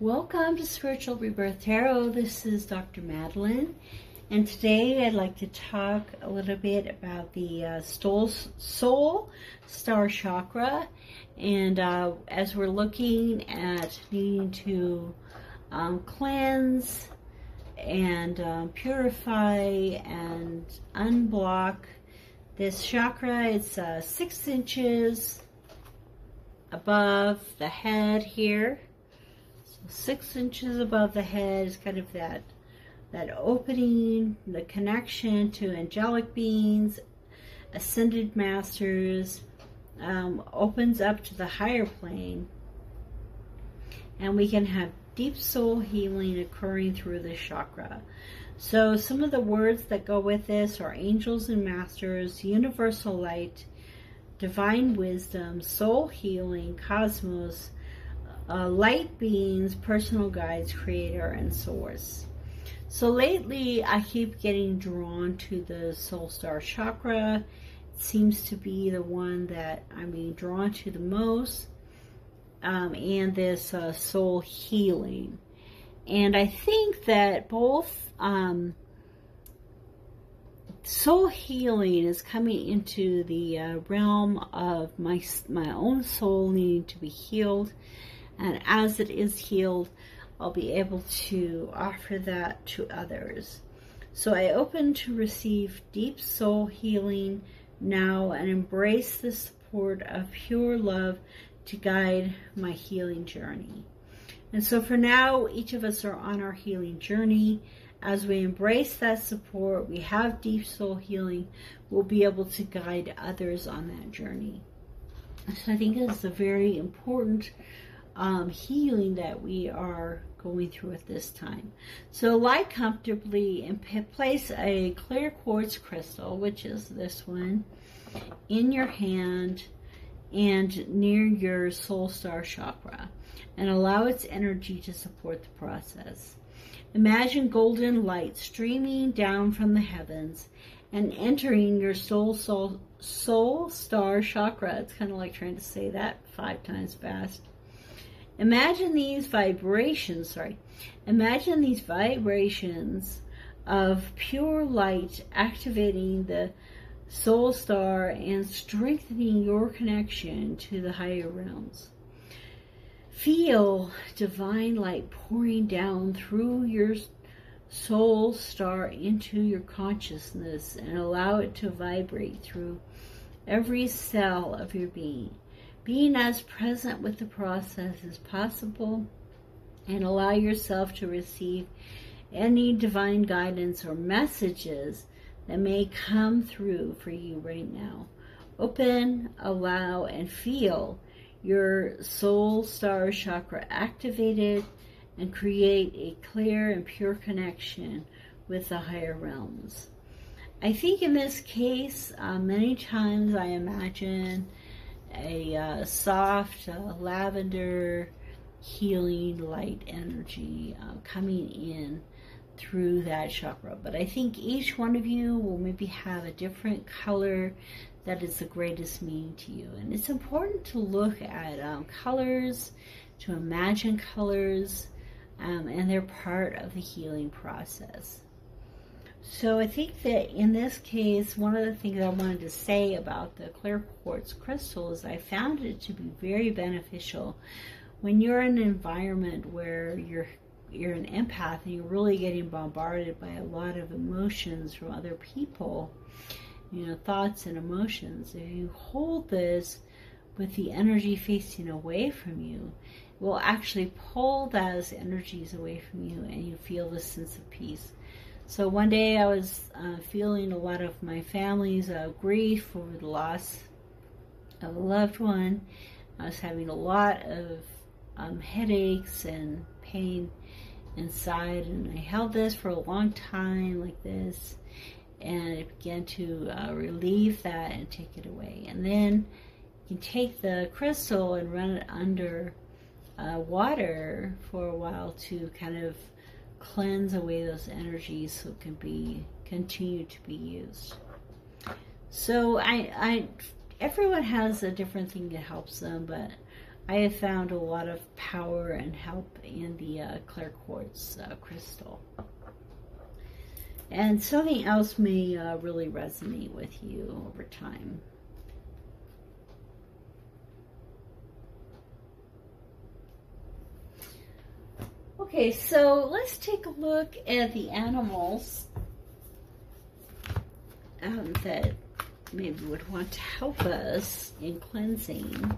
Welcome to Spiritual Rebirth Tarot. This is Dr. Madelyn, and today I'd like to talk a little bit about the uh, soul, star chakra. And uh, as we're looking at needing to um, cleanse and um, purify and unblock this chakra, it's uh, six inches above the head here six inches above the head is kind of that that opening, the connection to angelic beings, ascended masters, um, opens up to the higher plane, and we can have deep soul healing occurring through this chakra. So, some of the words that go with this are angels and masters, universal light, divine wisdom, soul healing, cosmos, uh, light beings, personal guides, creator, and source. So lately, I keep getting drawn to the soul star chakra. It seems to be the one that I'm being drawn to the most, um, and this uh, soul healing. And I think that both um, soul healing is coming into the uh, realm of my my own soul needing to be healed and as it is healed, I'll be able to offer that to others. So I open to receive deep soul healing now and embrace the support of pure love to guide my healing journey. And so for now, each of us are on our healing journey. As we embrace that support, we have deep soul healing, we'll be able to guide others on that journey. So I think it's a very important um, healing that we are going through at this time. So lie comfortably and place a clear quartz crystal, which is this one, in your hand and near your soul star chakra and allow its energy to support the process. Imagine golden light streaming down from the heavens and entering your soul soul soul star chakra. It's kind of like trying to say that five times fast. Imagine these vibrations, sorry, imagine these vibrations of pure light activating the soul star and strengthening your connection to the higher realms. Feel divine light pouring down through your soul star into your consciousness and allow it to vibrate through every cell of your being being as present with the process as possible and allow yourself to receive any divine guidance or messages that may come through for you right now. Open, allow, and feel your soul star chakra activated and create a clear and pure connection with the higher realms. I think in this case, uh, many times I imagine a uh, soft uh, lavender healing light energy uh, coming in through that chakra. But I think each one of you will maybe have a different color that is the greatest meaning to you. And it's important to look at um, colors, to imagine colors, um, and they're part of the healing process. So I think that in this case, one of the things I wanted to say about the clear quartz crystal is I found it to be very beneficial when you're in an environment where you're you're an empath and you're really getting bombarded by a lot of emotions from other people, you know, thoughts and emotions. If you hold this with the energy facing away from you, it will actually pull those energies away from you and you feel this sense of peace. So one day I was uh, feeling a lot of my family's uh, grief over the loss of a loved one. I was having a lot of um, headaches and pain inside, and I held this for a long time like this, and it began to uh, relieve that and take it away. And then you can take the crystal and run it under uh, water for a while to kind of cleanse away those energies so it can be continue to be used. So I, I everyone has a different thing that helps them, but I have found a lot of power and help in the uh, clear quartz uh, crystal. And something else may uh, really resonate with you over time. Okay, so let's take a look at the animals um, that maybe would want to help us in cleansing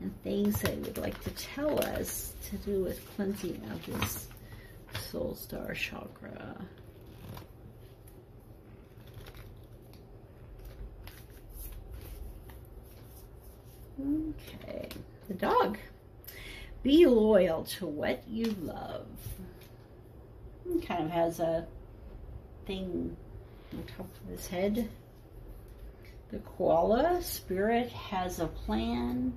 and things that would like to tell us to do with cleansing of this soul star chakra. Okay, the dog. Be loyal to what you love. kind of has a thing on top of his head. The koala spirit has a plan.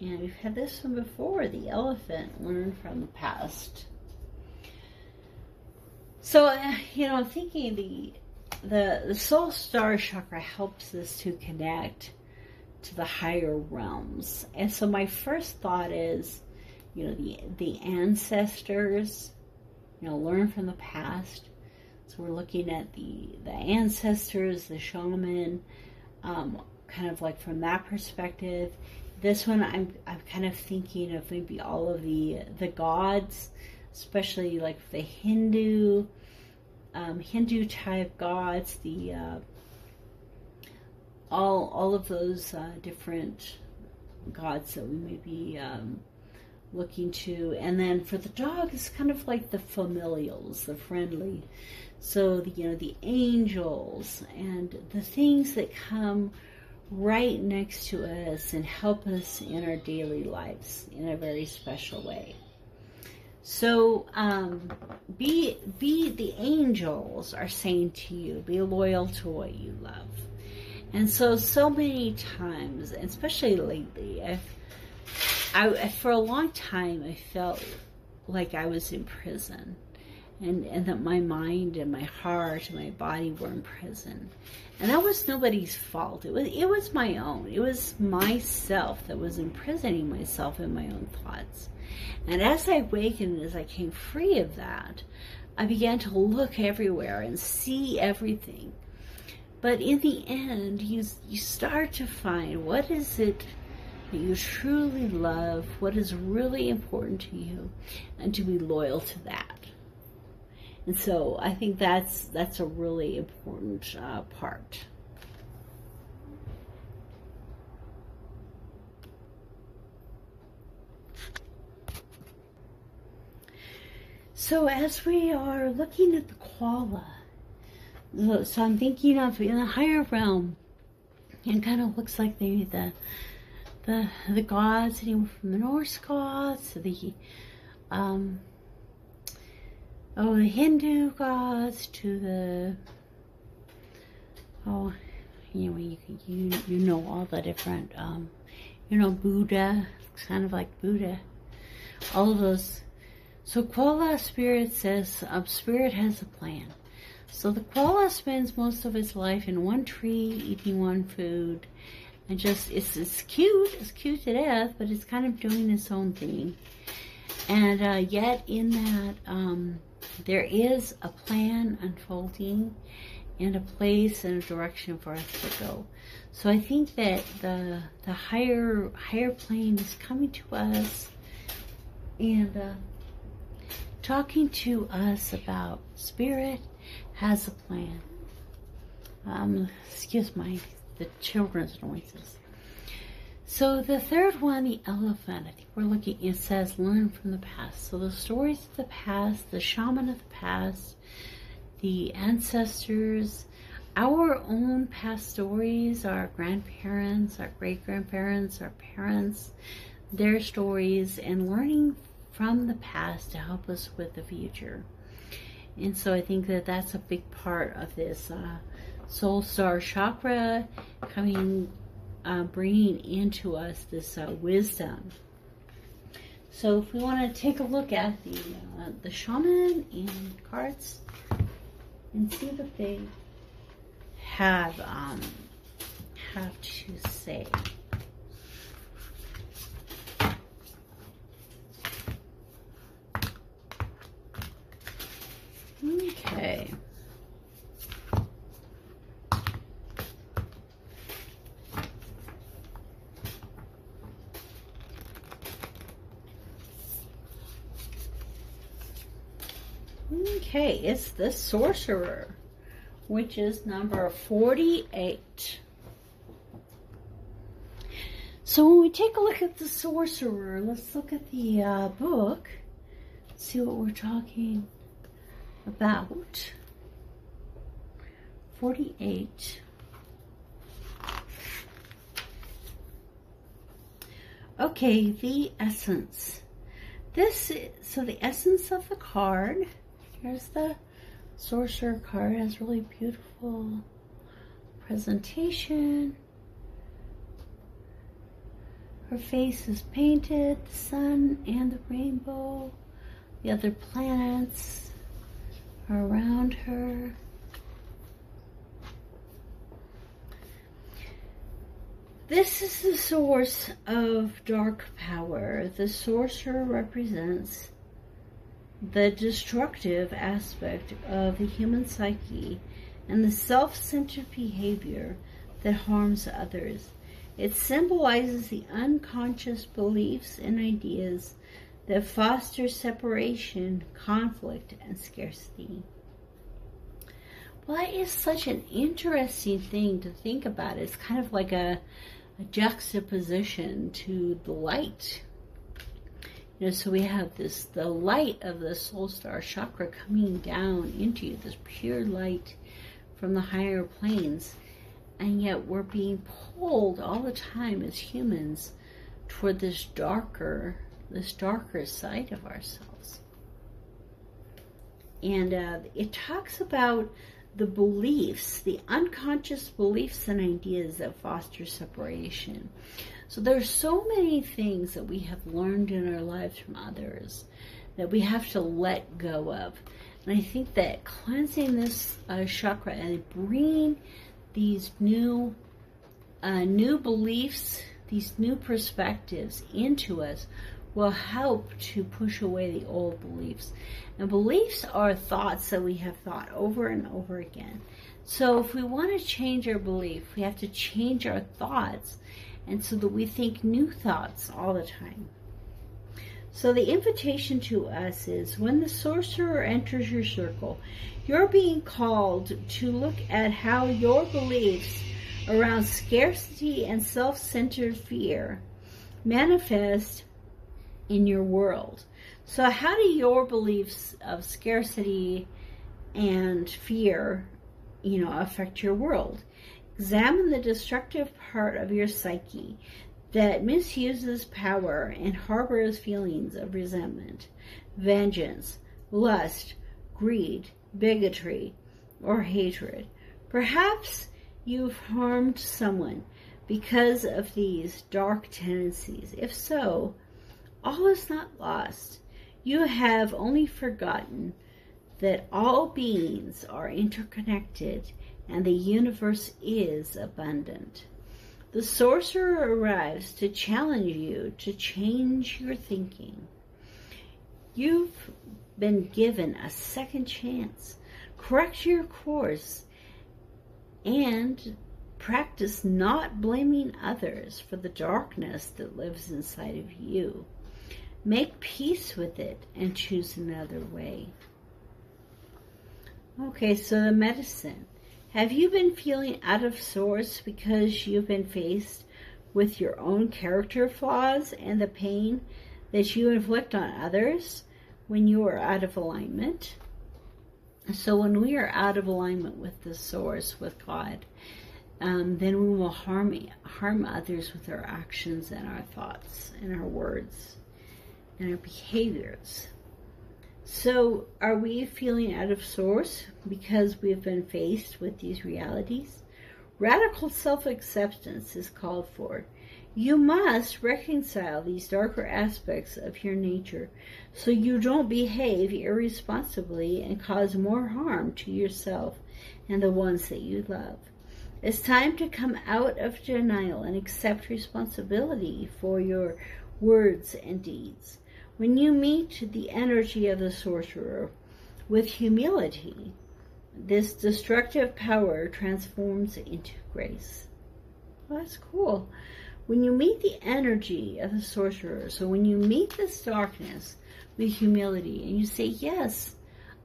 And we've had this one before, the elephant, learned from the past. So, uh, you know, I'm thinking the, the, the soul star chakra helps us to connect to the higher realms. And so my first thought is, you know, the, the ancestors, you know, learn from the past. So we're looking at the, the ancestors, the shaman, um, kind of like from that perspective. This one, I'm, I'm kind of thinking of maybe all of the, the gods, especially like the Hindu, um, Hindu type gods, the, uh, all, all of those uh, different gods that we may be um, looking to. And then for the dog, it's kind of like the familials, the friendly. So, the, you know, the angels and the things that come right next to us and help us in our daily lives in a very special way. So, um, be, be the angels are saying to you, be loyal to what you love. And so, so many times, especially lately, I've I, for a long time, I felt like I was in prison and, and that my mind and my heart and my body were in prison. And that was nobody's fault. It was, it was my own. It was myself that was imprisoning myself in my own thoughts. And as I awakened, as I came free of that, I began to look everywhere and see everything. But in the end, you, you start to find what is it that you truly love, what is really important to you, and to be loyal to that. And so I think that's that's a really important uh, part. So as we are looking at the koala, so I'm thinking of in the higher realm, and kind of looks like maybe the the the gods, anywhere from the Norse gods the um, oh the Hindu gods to the oh you know you you you know all the different um, you know Buddha, kind of like Buddha, all of those. So koala spirit says um, spirit has a plan. So the koala spends most of its life in one tree, eating one food, and just it's it's cute it's cute to death but it's kind of doing its own thing. And uh, yet in that um, there is a plan unfolding and a place and a direction for us to go. So i think that the the higher higher plane is coming to us and uh, talking to us about spirit has a plan um excuse my the children's noises. So the third one, the elephant, I think we're looking, it says learn from the past. So the stories of the past, the shaman of the past, the ancestors, our own past stories, our grandparents, our great grandparents, our parents, their stories, and learning from the past to help us with the future. And so I think that that's a big part of this uh, soul star chakra coming, uh, bringing into us this uh, wisdom. So if we want to take a look at the uh, the shaman and cards and see what they have um, have to say. Okay. Okay, it's the Sorcerer, which is number 48. So when we take a look at the Sorcerer, let's look at the uh, book, see what we're talking about. 48. Okay, the essence. This is, so the essence of the card, here's the sorcerer card, it has really beautiful presentation. Her face is painted, the sun and the rainbow, the other planets around her. This is the source of dark power. The sorcerer represents the destructive aspect of the human psyche and the self-centered behavior that harms others. It symbolizes the unconscious beliefs and ideas that foster separation, conflict, and scarcity. Well, that is such an interesting thing to think about. It's kind of like a a juxtaposition to the light. You know, so we have this, the light of the soul star chakra coming down into you, this pure light from the higher planes. And yet we're being pulled all the time as humans toward this darker, this darker side of ourselves. And uh, it talks about the beliefs, the unconscious beliefs and ideas that foster separation. So there's so many things that we have learned in our lives from others that we have to let go of. And I think that cleansing this uh, chakra and bringing these new, uh, new beliefs, these new perspectives into us will help to push away the old beliefs. And beliefs are thoughts that we have thought over and over again. So if we want to change our belief, we have to change our thoughts and so that we think new thoughts all the time. So the invitation to us is when the sorcerer enters your circle, you're being called to look at how your beliefs around scarcity and self-centered fear manifest in your world. So how do your beliefs of scarcity and fear, you know, affect your world? Examine the destructive part of your psyche that misuses power and harbors feelings of resentment, vengeance, lust, greed, bigotry, or hatred. Perhaps you've harmed someone because of these dark tendencies. If so, all is not lost. You have only forgotten that all beings are interconnected and the universe is abundant. The sorcerer arrives to challenge you to change your thinking. You've been given a second chance. Correct your course and practice not blaming others for the darkness that lives inside of you. Make peace with it and choose another way. Okay, so the medicine. Have you been feeling out of sorts because you've been faced with your own character flaws and the pain that you inflict on others when you are out of alignment? So when we are out of alignment with the source, with God, um, then we will harm harm others with our actions and our thoughts and our words and our behaviors. So, are we feeling out of source because we've been faced with these realities? Radical self acceptance is called for. You must reconcile these darker aspects of your nature so you don't behave irresponsibly and cause more harm to yourself and the ones that you love. It's time to come out of denial and accept responsibility for your words and deeds. When you meet the energy of the sorcerer with humility, this destructive power transforms into grace. Well, that's cool. When you meet the energy of the sorcerer, so when you meet this darkness with humility and you say, yes,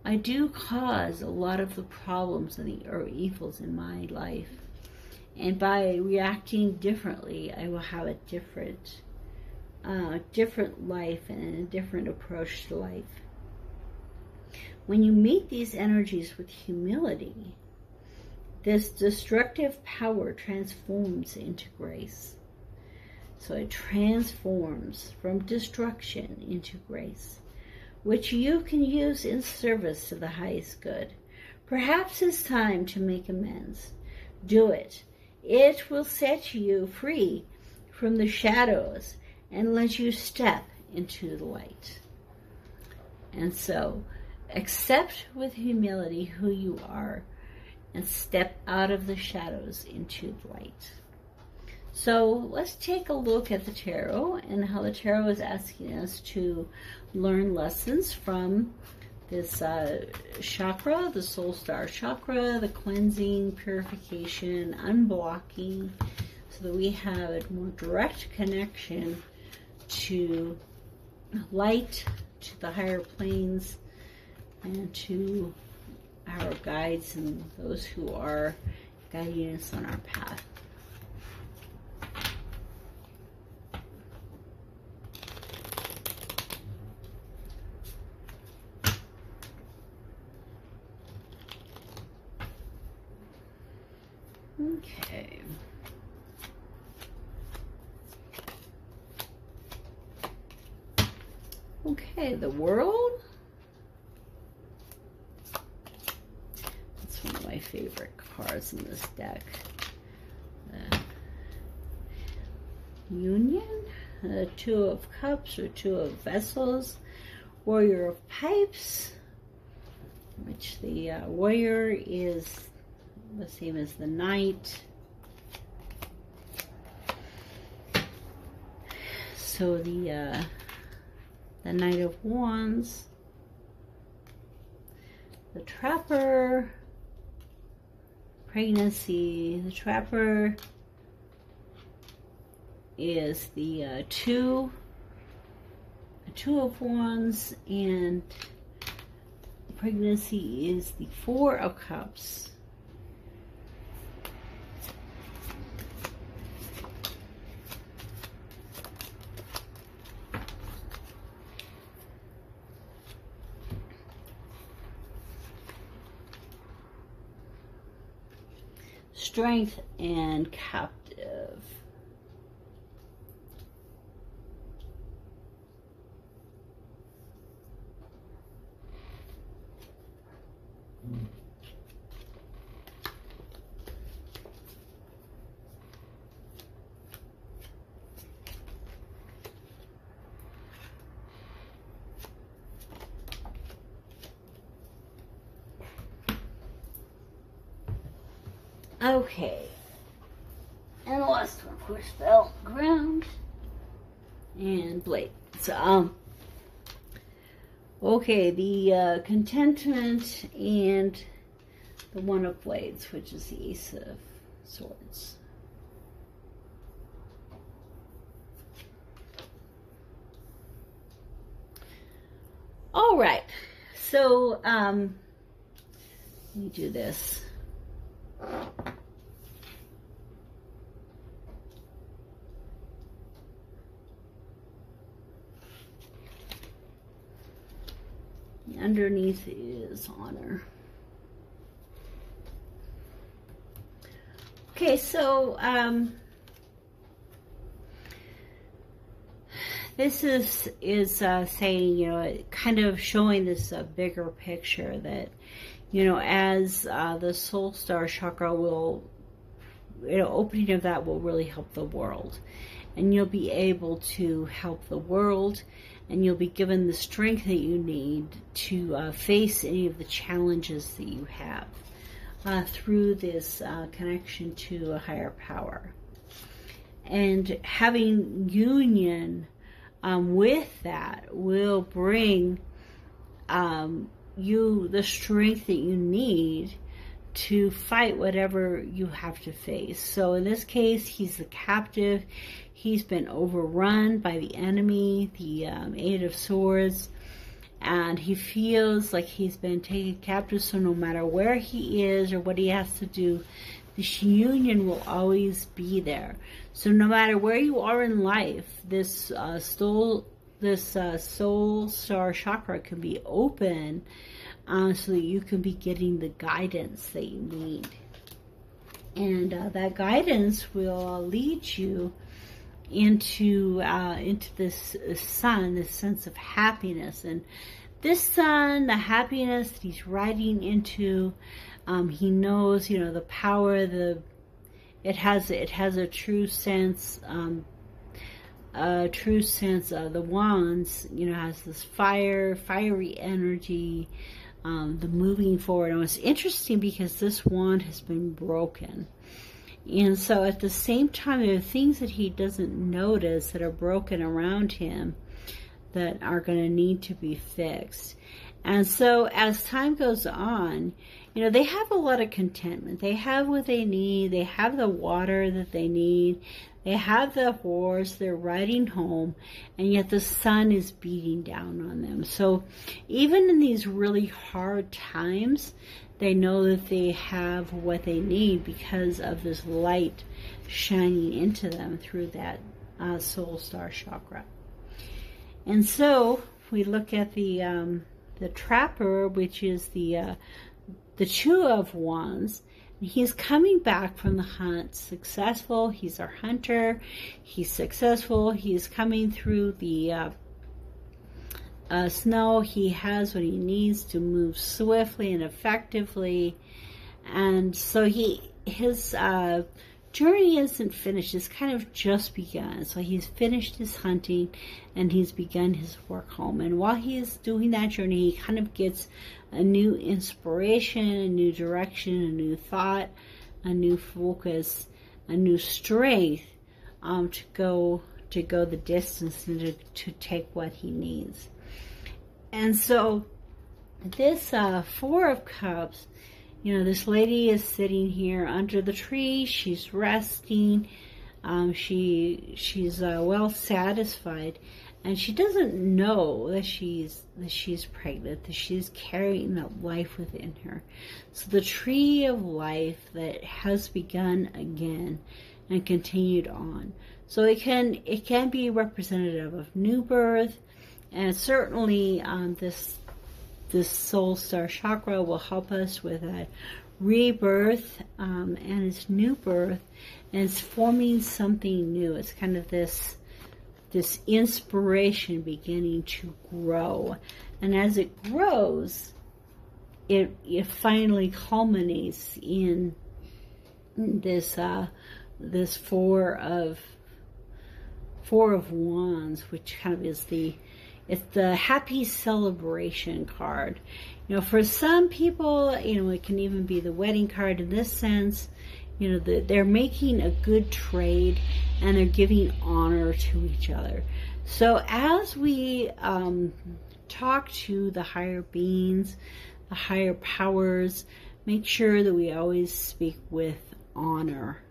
I do cause a lot of the problems and the or evils in my life. And by reacting differently, I will have a different, uh, different life and a different approach to life. When you meet these energies with humility, this destructive power transforms into grace. So it transforms from destruction into grace, which you can use in service to the highest good. Perhaps it's time to make amends. Do it. It will set you free from the shadows and let you step into the light. And so, accept with humility who you are and step out of the shadows into the light. So let's take a look at the tarot and how the tarot is asking us to learn lessons from this uh, chakra, the soul star chakra, the cleansing, purification, unblocking, so that we have a more direct connection to light, to the higher planes, and to our guides and those who are guiding us on our path. Okay. Okay, the world. That's one of my favorite cards in this deck. Uh, Union, uh, Two of Cups or Two of Vessels, Warrior of Pipes, which the uh, warrior is the same as the knight. So the uh, the Knight of Wands, the Trapper, pregnancy. The Trapper is the uh, two, Two of Wands, and pregnancy is the Four of Cups. Strength and captive. Okay. And the last one, of course, fell ground and blade. So, um, okay, the uh, contentment and the one of blades, which is the ace of swords. All right, so um, let me do this. Underneath is honor. Okay, so um, this is is uh, saying, you know, kind of showing this uh, bigger picture that you know, as uh, the soul star chakra will, you know, opening of that will really help the world. And you'll be able to help the world and you'll be given the strength that you need to uh, face any of the challenges that you have uh, through this uh, connection to a higher power. And having union um, with that will bring um, you the strength that you need to fight whatever you have to face. So in this case, he's the captive. He's been overrun by the enemy, the um, Eight of Swords. and he feels like he's been taken captive. So no matter where he is or what he has to do, this union will always be there. So no matter where you are in life, this uh, soul, this uh, soul star chakra can be open uh, so that you can be getting the guidance that you need. And uh, that guidance will lead you into uh, into this sun, this sense of happiness, and this sun, the happiness that he's riding into. Um, he knows, you know, the power, the it has it has a true sense, um, a true sense of the wands. You know, has this fire, fiery energy, um, the moving forward. And it's interesting because this wand has been broken. And so at the same time, there are things that he doesn't notice that are broken around him that are going to need to be fixed. And so as time goes on, you know, they have a lot of contentment. They have what they need. They have the water that they need. They have the horse. They're riding home. And yet the sun is beating down on them. So even in these really hard times, they know that they have what they need because of this light shining into them through that uh, soul star chakra. And so we look at the um, the trapper, which is the uh, the two of wands. He's coming back from the hunt successful. He's our hunter. He's successful. He's coming through the uh, uh, snow. He has what he needs to move swiftly and effectively. And so he his uh, journey isn't finished. It's kind of just begun. So he's finished his hunting and he's begun his work home. And while he is doing that journey, he kind of gets a new inspiration, a new direction, a new thought, a new focus, a new strength um, to go to go the distance and to, to take what he needs. And so this uh, Four of Cups, you know, this lady is sitting here under the tree. She's resting. Um, she she's uh, well satisfied, and she doesn't know that she's that she's pregnant. That she's carrying that life within her. So the tree of life that has begun again and continued on. So it can it can be representative of new birth, and certainly um, this this soul star chakra will help us with a rebirth um, and it's new birth, and it's forming something new. It's kind of this this inspiration beginning to grow, and as it grows, it it finally culminates in this uh, this four of four of wands, which kind of is the it's the happy celebration card. You know, for some people, you know, it can even be the wedding card in this sense. You know, the, they're making a good trade and they're giving honor to each other. So as we um, talk to the higher beings, the higher powers, make sure that we always speak with honor.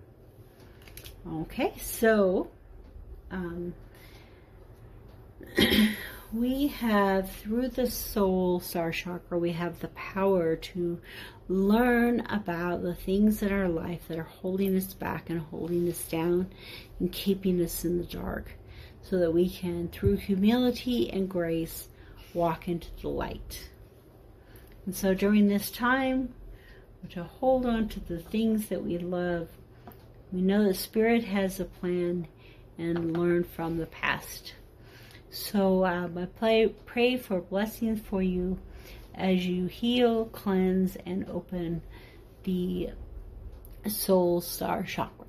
Okay, so um, we have, through the soul star chakra, we have the power to learn about the things in our life that are holding us back and holding us down and keeping us in the dark so that we can, through humility and grace, walk into the light. And so during this time, to hold on to the things that we love, we know that Spirit has a plan and learn from the past. So um, I pray, pray for blessings for you as you heal, cleanse, and open the soul star chakra.